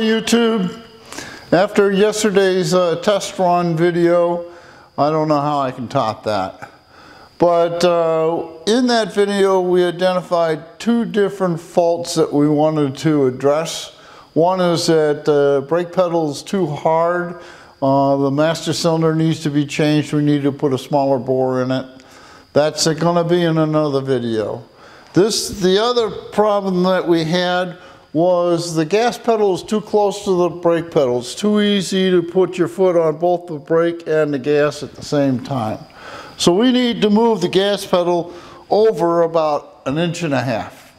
YouTube. After yesterday's uh, test run video, I don't know how I can top that. But uh, in that video we identified two different faults that we wanted to address. One is that the uh, brake pedal is too hard. Uh, the master cylinder needs to be changed. We need to put a smaller bore in it. That's going to be in another video. This, the other problem that we had was the gas pedal is too close to the brake pedal. It's too easy to put your foot on both the brake and the gas at the same time. So we need to move the gas pedal over about an inch and a half.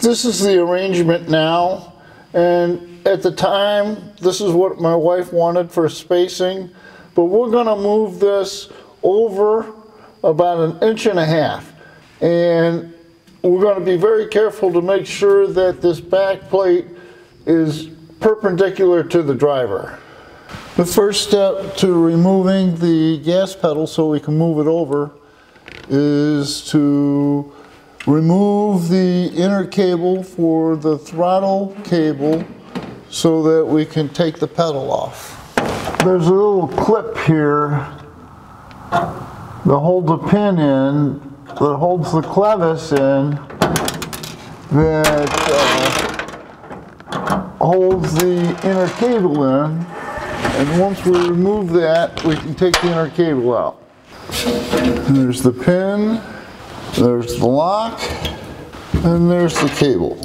This is the arrangement now and at the time this is what my wife wanted for spacing but we're going to move this over about an inch and a half and we're going to be very careful to make sure that this back plate is perpendicular to the driver. The first step to removing the gas pedal so we can move it over is to remove the inner cable for the throttle cable so that we can take the pedal off. There's a little clip here that holds a pin in that holds the clevis in that uh, holds the inner cable in and once we remove that we can take the inner cable out. There's the pin, there's the lock, and there's the cable.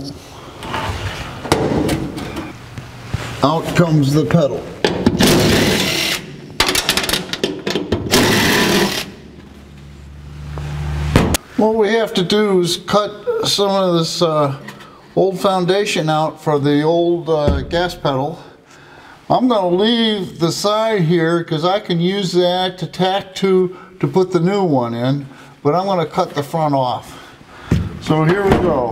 Out comes the pedal. What we have to do is cut some of this uh, old foundation out for the old uh, gas pedal. I'm going to leave the side here because I can use that to tack to to put the new one in, but I'm going to cut the front off. So here we go.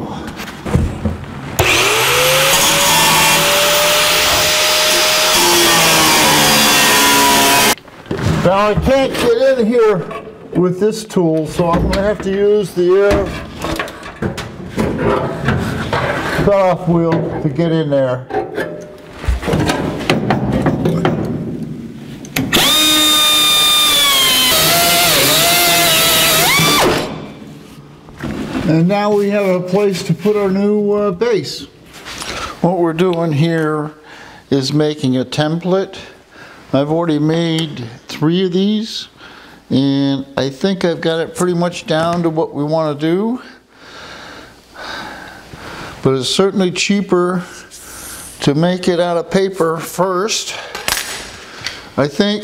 Now I can't get in here with this tool, so I'm going to have to use the air cutoff wheel to get in there. And now we have a place to put our new uh, base. What we're doing here is making a template. I've already made three of these and I think I've got it pretty much down to what we want to do. But it's certainly cheaper to make it out of paper first. I think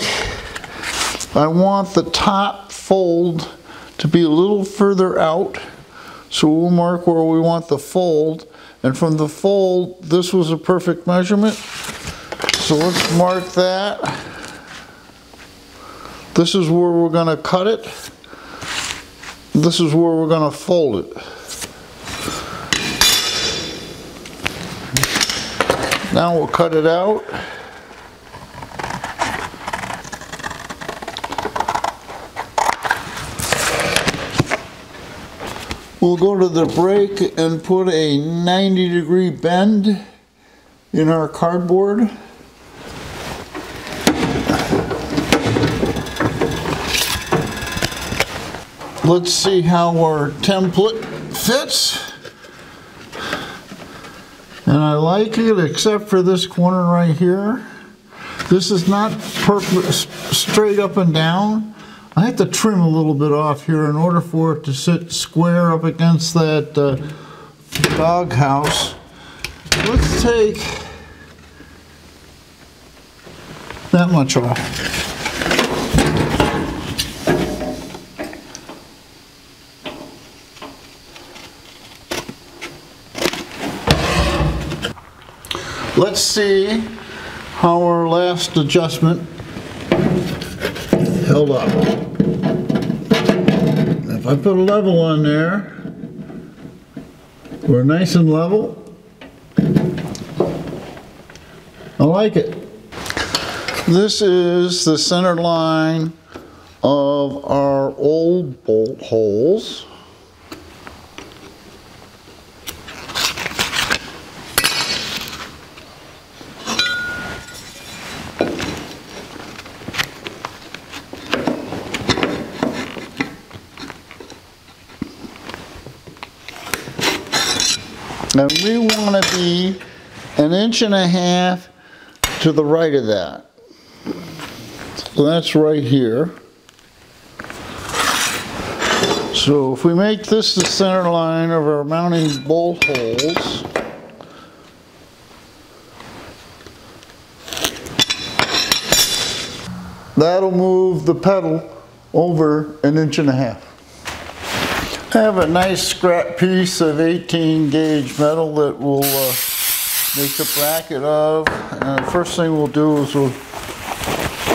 I want the top fold to be a little further out. So we'll mark where we want the fold. And from the fold this was a perfect measurement. So let's mark that this is where we're going to cut it. This is where we're going to fold it. Now we'll cut it out. We'll go to the brake and put a 90 degree bend in our cardboard. Let's see how our template fits. And I like it except for this corner right here. This is not straight up and down. I have to trim a little bit off here in order for it to sit square up against that uh, dog house. Let's take that much off. Let's see how our last adjustment held up. If I put a level on there, we're nice and level. I like it. This is the center line of our old bolt holes. And we want to be an inch and a half to the right of that. So that's right here. So if we make this the center line of our mounting bolt holes, that'll move the pedal over an inch and a half. I have a nice scrap piece of 18 gauge metal that we'll uh, make the bracket of. The first thing we'll do is we'll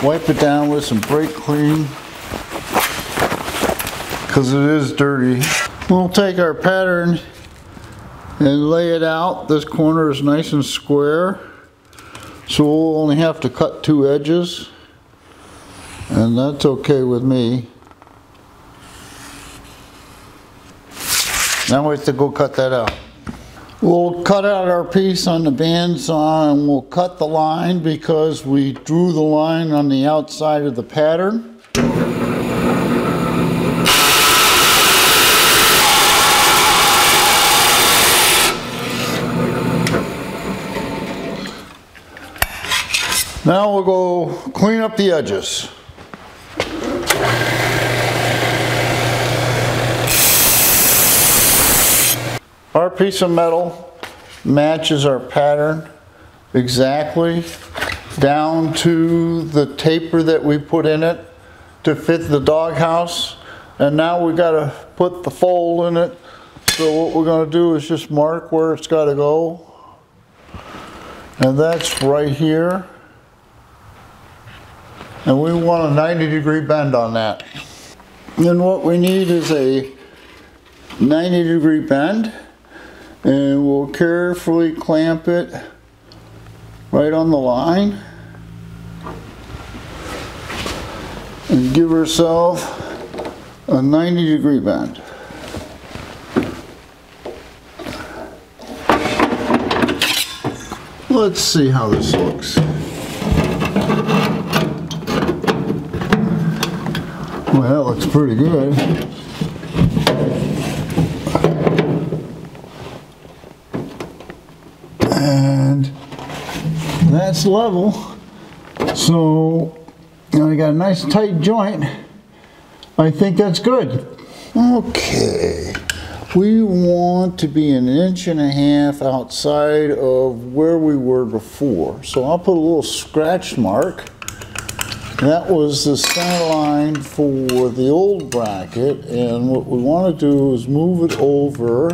wipe it down with some brake clean because it is dirty. We'll take our pattern and lay it out. This corner is nice and square. So we'll only have to cut two edges and that's okay with me. Now we have to go cut that out. We'll cut out our piece on the bandsaw uh, and we'll cut the line because we drew the line on the outside of the pattern. Now we'll go clean up the edges. Piece of metal matches our pattern exactly down to the taper that we put in it to fit the doghouse. And now we've got to put the fold in it. So what we're going to do is just mark where it's got to go. And that's right here. And we want a 90 degree bend on that. And what we need is a 90 degree bend and we'll carefully clamp it right on the line and give ourselves a 90 degree bend. Let's see how this looks. Well, that looks pretty good. and level. So now I got a nice tight joint. I think that's good. Okay, we want to be an inch and a half outside of where we were before. So I'll put a little scratch mark. That was the center line for the old bracket and what we want to do is move it over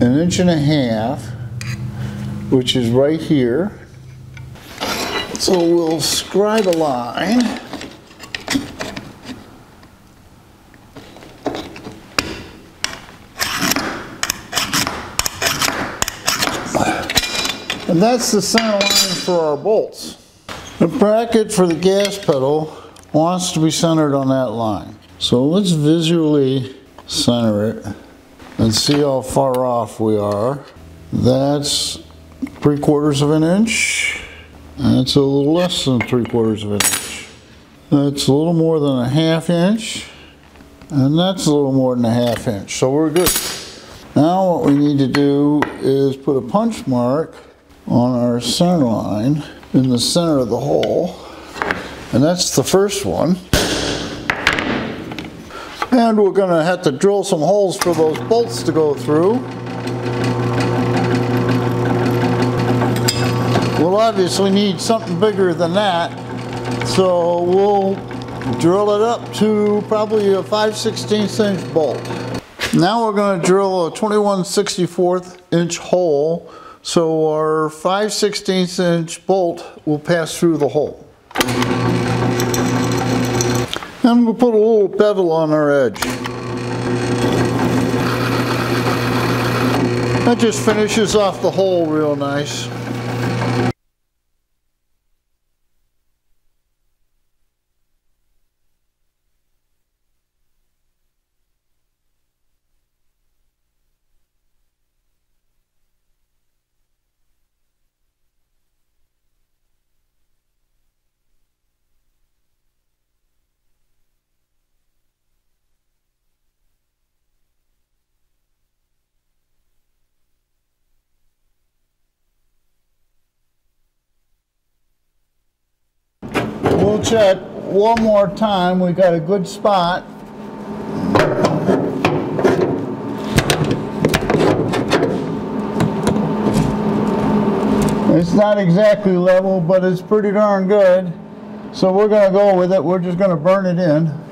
an inch and a half which is right here. So we'll scribe a line. And that's the center line for our bolts. The bracket for the gas pedal wants to be centered on that line. So let's visually center it and see how far off we are. That's three quarters of an inch. That's a little less than three quarters of an inch. That's a little more than a half inch. And that's a little more than a half inch. So we're good. Now what we need to do is put a punch mark on our center line in the center of the hole. And that's the first one. And we're going to have to drill some holes for those bolts to go through. Obviously need something bigger than that. So we'll drill it up to probably a 5 16 inch bolt. Now we're going to drill a 21 64th inch hole so our 5 16 inch bolt will pass through the hole. And we'll put a little bevel on our edge. That just finishes off the hole real nice. Check one more time. We got a good spot. It's not exactly level, but it's pretty darn good. So we're going to go with it. We're just going to burn it in.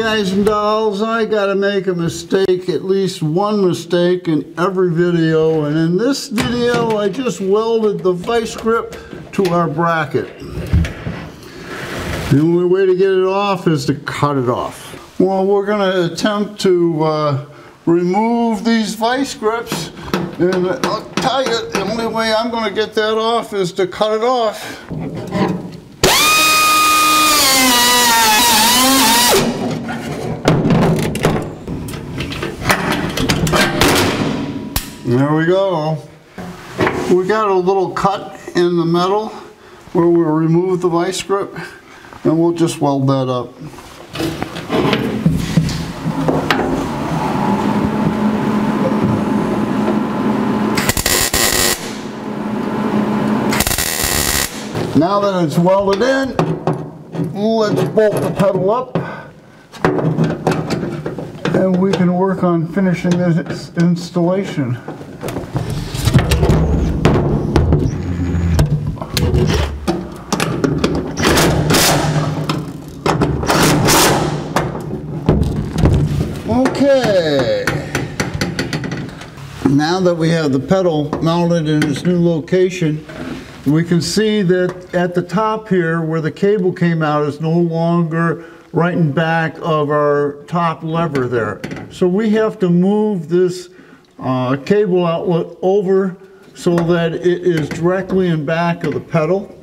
Guys and dolls, I gotta make a mistake, at least one mistake in every video. And in this video, I just welded the vice grip to our bracket. The only way to get it off is to cut it off. Well, we're to attempt to uh, remove these vice grips. And I'll tell you, the only way I'm to get that off is to cut it off. There we go. We got a little cut in the metal where we'll remove the vice grip and we'll just weld that up. Now that it's welded in, let's bolt the pedal up and we can work on finishing this installation. Now that we have the pedal mounted in its new location, we can see that at the top here where the cable came out is no longer right in back of our top lever there. So we have to move this uh, cable outlet over so that it is directly in back of the pedal.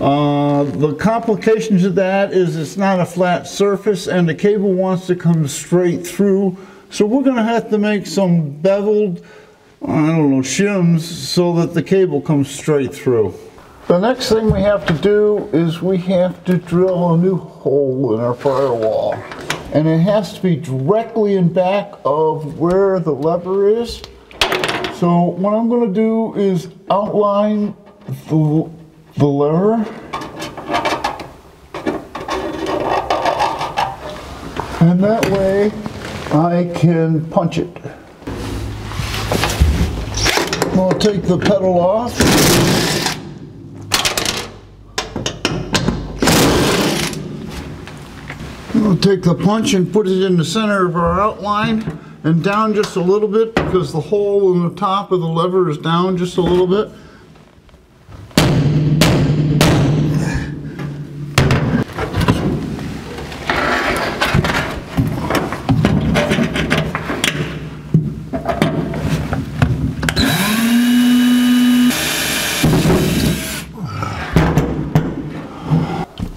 Uh, the complications of that is it's not a flat surface and the cable wants to come straight through. So we're going to have to make some beveled, I don't know, shims so that the cable comes straight through. The next thing we have to do is we have to drill a new hole in our firewall. And it has to be directly in back of where the lever is. So what I'm going to do is outline the the lever. And that way I can punch it. I'll take the pedal off. We'll take the punch and put it in the center of our outline and down just a little bit because the hole in the top of the lever is down just a little bit.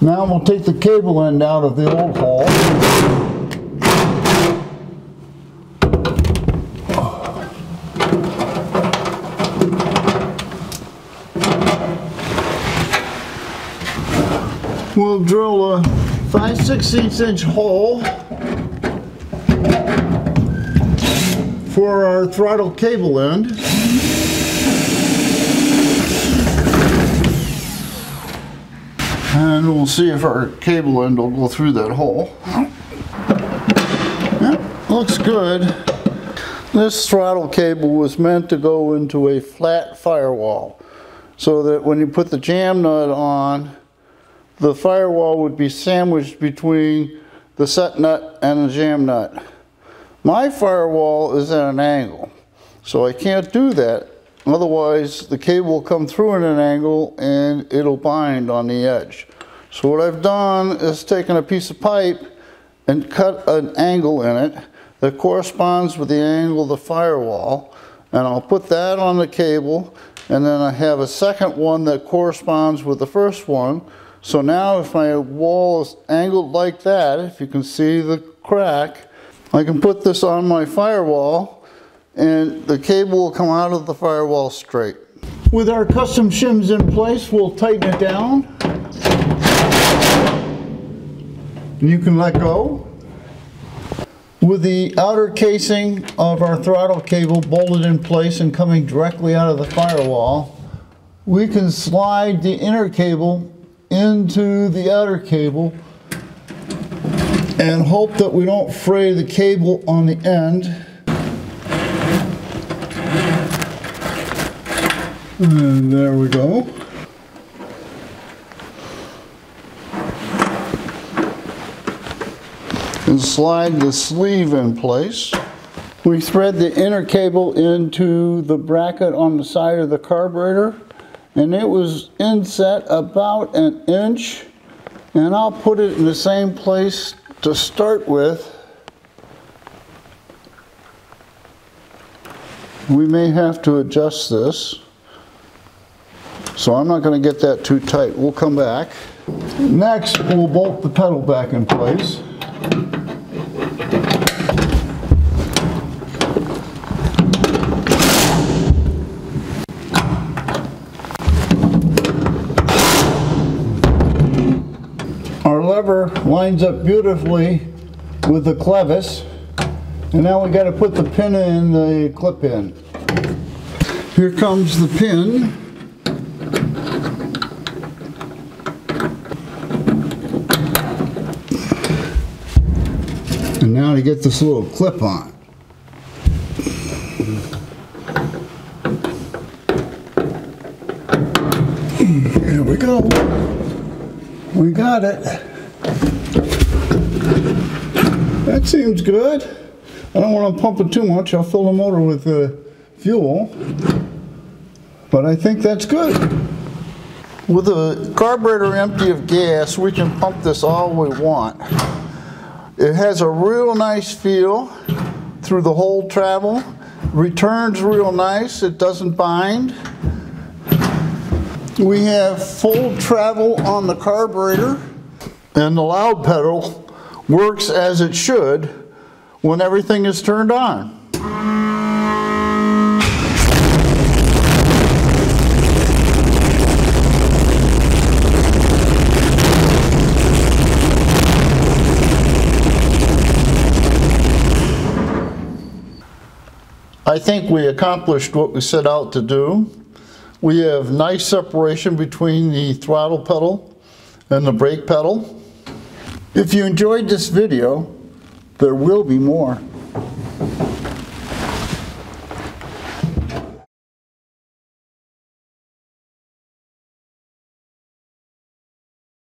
Now we'll take the cable end out of the old hole. We'll drill a 5 16 inch hole for our throttle cable end. And we'll see if our cable end will go through that hole. Looks good. This throttle cable was meant to go into a flat firewall so that when you put the jam nut on, the firewall would be sandwiched between the set nut and the jam nut. My firewall is at an angle, so I can't do that Otherwise, the cable will come through at an angle and it'll bind on the edge. So what I've done is taken a piece of pipe and cut an angle in it that corresponds with the angle of the firewall. And I'll put that on the cable and then I have a second one that corresponds with the first one. So now if my wall is angled like that, if you can see the crack, I can put this on my firewall and the cable will come out of the firewall straight. With our custom shims in place, we'll tighten it down. You can let go. With the outer casing of our throttle cable bolted in place and coming directly out of the firewall, we can slide the inner cable into the outer cable and hope that we don't fray the cable on the end. And there we go. And slide the sleeve in place. We thread the inner cable into the bracket on the side of the carburetor and it was inset about an inch and I'll put it in the same place to start with. We may have to adjust this. So I'm not going to get that too tight. We'll come back. Next, we'll bolt the pedal back in place. Our lever lines up beautifully with the clevis. And now we got to put the pin in the clip in. Here comes the pin. Now to get this little clip on. Here we go. We got it. That seems good. I don't want to pump it too much. I'll fill the motor with uh, fuel. But I think that's good. With the carburetor empty of gas, we can pump this all we want. It has a real nice feel through the whole travel. Returns real nice. It doesn't bind. We have full travel on the carburetor and the loud pedal works as it should when everything is turned on. I think we accomplished what we set out to do. We have nice separation between the throttle pedal and the brake pedal. If you enjoyed this video, there will be more.